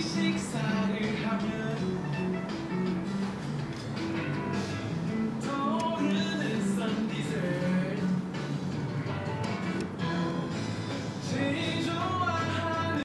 56 times.